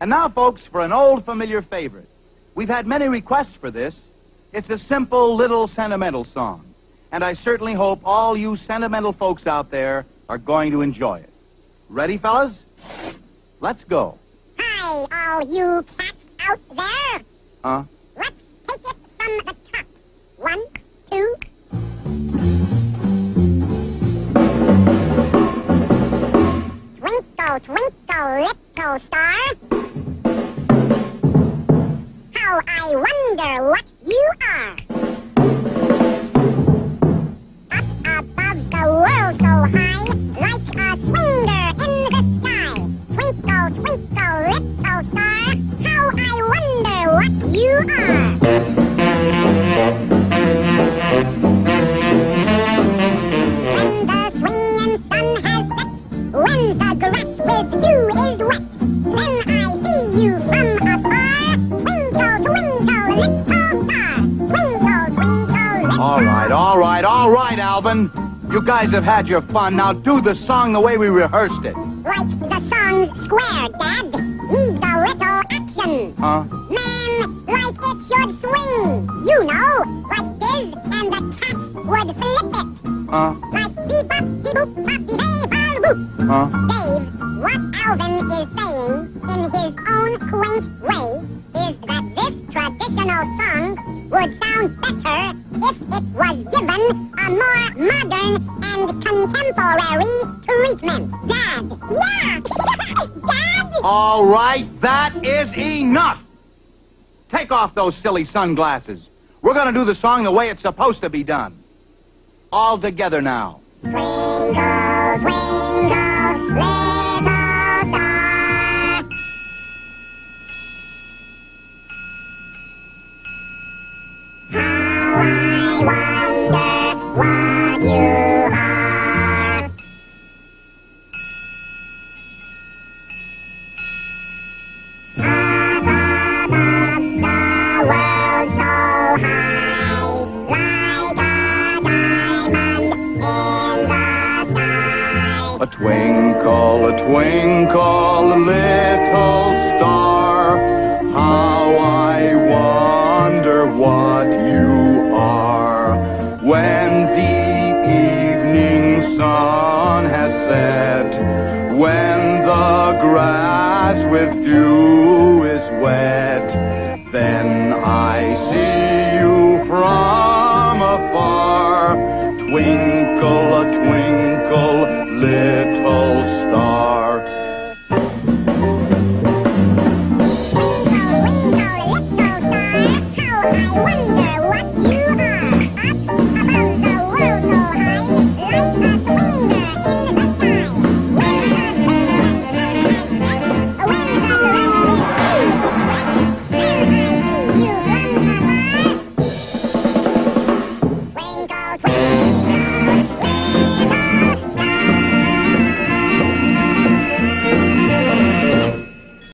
And now, folks, for an old familiar favorite. We've had many requests for this. It's a simple little sentimental song. And I certainly hope all you sentimental folks out there are going to enjoy it. Ready, fellas? Let's go. Hi, all you cats out there. Huh? Let's take it from the top. One, two. Twinkle, twinkle, little star. I wonder what you are. Up above the world so high, like a swinger in the sky. Twinkle, twinkle, little star. How I wonder what you are. All right, all right, all right, Alvin. You guys have had your fun. Now do the song the way we rehearsed it. Like the song Square, Dad. Needs a little action. Huh? Man, like it should swing. You know, like this, and the cats would flip it. Huh? Like beep bop, beep boop, bop, beep hey, bar, boop. Huh? Dave, what Alvin is saying in his own quaint way would sound better if it was given a more modern and contemporary treatment. Dad, yeah, Dad. All right, that is enough. Take off those silly sunglasses. We're going to do the song the way it's supposed to be done. All together now. Twinkle, A twinkle, a twinkle, a little star. How I wonder what you are. When the evening sun has set, when the grass with dew is wet, then I see wonder what you